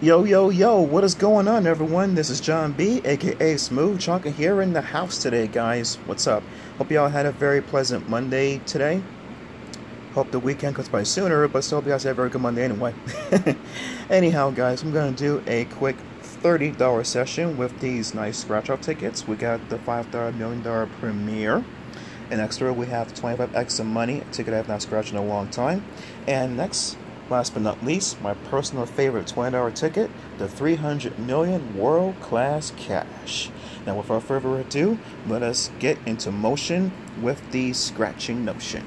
Yo, yo, yo, what is going on, everyone? This is John B, aka Smooth Chonka, here in the house today, guys. What's up? Hope y'all had a very pleasant Monday today. Hope the weekend comes by sooner, but still, hope you guys had a very good Monday anyway. Anyhow, guys, I'm going to do a quick $30 session with these nice scratch off tickets. We got the $5 million premiere. And extra, we have 25x of money, a ticket I have not scratched in a long time. And next, Last but not least, my personal favorite $20 ticket, the 300 million world class cash. Now, without further ado, let us get into motion with the scratching notion.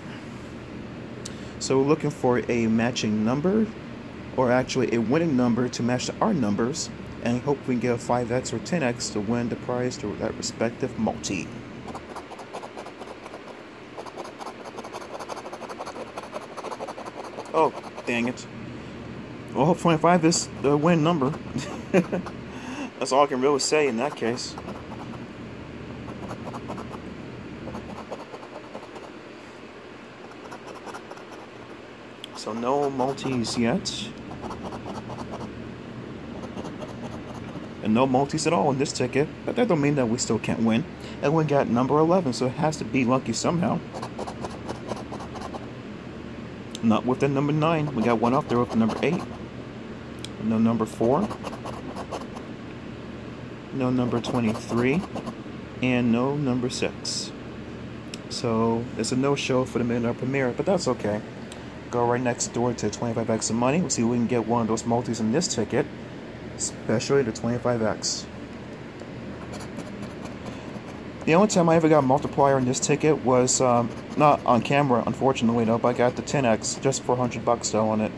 So, we're looking for a matching number, or actually a winning number to match our numbers, and hope we can get a 5x or 10x to win the prize to that respective multi. Oh, dang it. Well, 25 is the win number. That's all I can really say in that case. So no multis yet. And no multis at all in this ticket. But that don't mean that we still can't win. And we got number 11, so it has to be lucky somehow. Not with the number 9. We got one off there with the number 8. No number 4. No number 23. And no number 6. So it's a no-show for the midnight premiere, but that's okay. Go right next door to 25x of money. We'll see if we can get one of those multis in this ticket, especially the 25x. The only time I ever got multiplier in this ticket was um, not on camera, unfortunately, though, but I got the 10x just for 100 bucks though on it.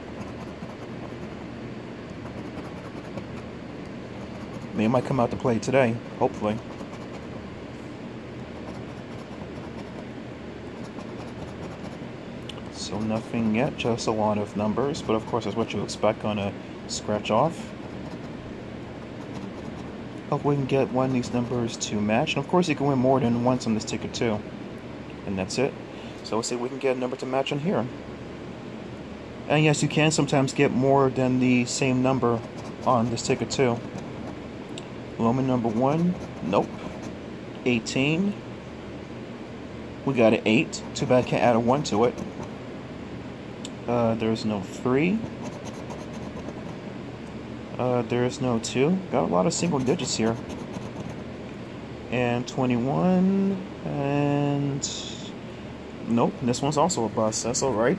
It might come out to play today, hopefully. So nothing yet, just a lot of numbers, but of course that's what you expect on a scratch off. Hope we can get one of these numbers to match. And of course you can win more than once on this ticket too. And that's it. So we'll see if we can get a number to match on here. And yes, you can sometimes get more than the same number on this ticket too. Loman number one, nope. 18. We got an 8. Too bad I can't add a 1 to it. Uh, there's no 3. Uh, there is no 2. Got a lot of single digits here. And 21. And. Nope, this one's also a bust. That's alright.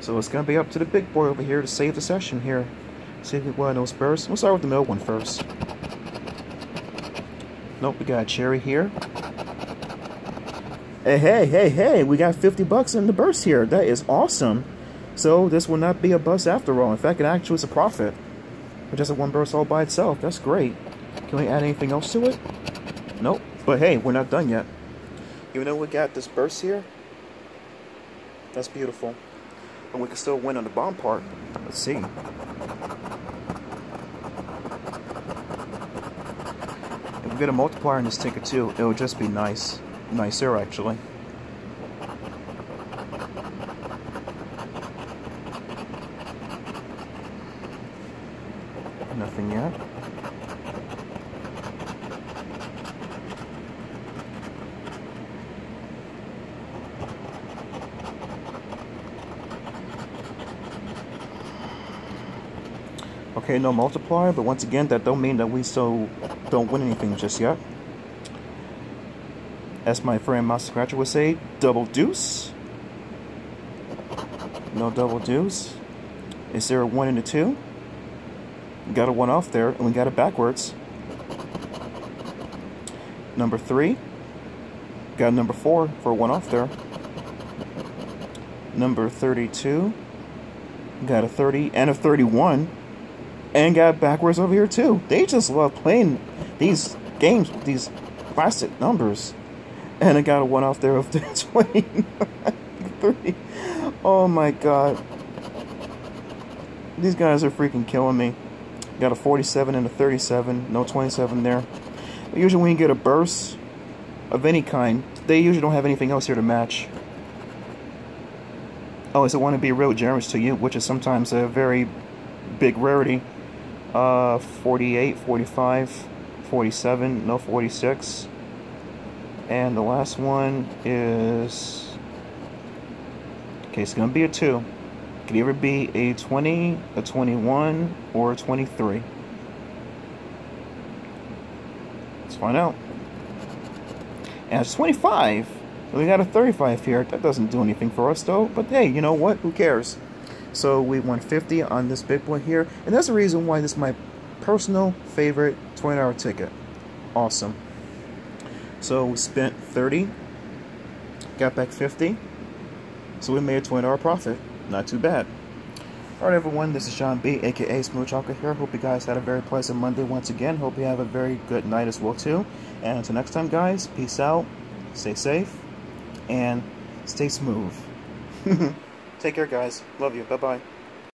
So it's going to be up to the big boy over here to save the session here. See if we one of those first. We'll start with the middle one first. Nope, we got a cherry here. Hey, hey, hey, hey, we got 50 bucks in the burst here. That is awesome. So this will not be a bust after all. In fact, it actually is a profit. But just a one burst all by itself. That's great. Can we add anything else to it? Nope. But hey, we're not done yet. Even though we got this burst here, that's beautiful. And we can still win on the bomb part. Let's see. If we get a multiplier in this ticket too, it would just be nice. Nicer, actually. Nothing yet. Okay, no multiplier, but once again, that don't mean that we still don't win anything just yet. As my friend Master Scratcher would say, double deuce. No double deuce. Is there a one and a two? Got a one off there, and we got it backwards. Number three. Got number four for a one off there. Number 32. Got a 30 and a 31 and got backwards over here too. They just love playing these games with these classic numbers. And I got a one off there of the 20, 30. Oh my god. These guys are freaking killing me. Got a 47 and a 37. No 27 there. But usually when you get a burst of any kind, they usually don't have anything else here to match. Oh, is it want to be real generous to you, which is sometimes a very big rarity. uh, 48, 45, 47, no 46. And the last one is, okay, it's going to be a 2. Could either be a 20, a 21, or a 23. Let's find out. And it's 25. We got a 35 here. That doesn't do anything for us, though. But hey, you know what? Who cares? So we won 50 on this big boy here. And that's the reason why this is my personal favorite 20 hour ticket. Awesome. So we spent 30, got back 50. So we made a 20 hour profit. Not too bad. Alright everyone, this is John B, aka Smooth Chocolate here. Hope you guys had a very pleasant Monday once again. Hope you have a very good night as well too. And until next time guys, peace out, stay safe, and stay smooth. Take care guys. Love you. Bye-bye.